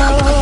I'm.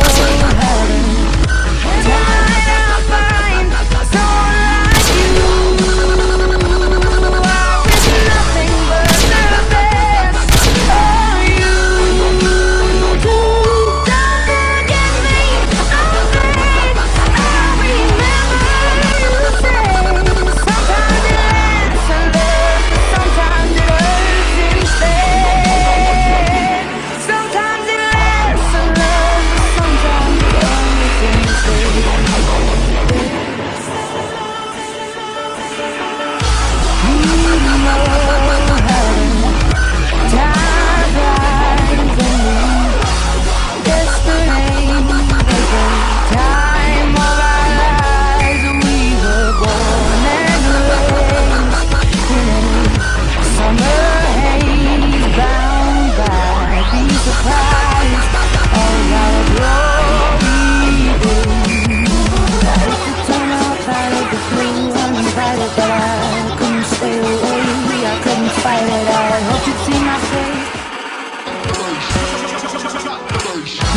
the blue running brighter But I couldn't stay away, I couldn't fight it I hope you. see my face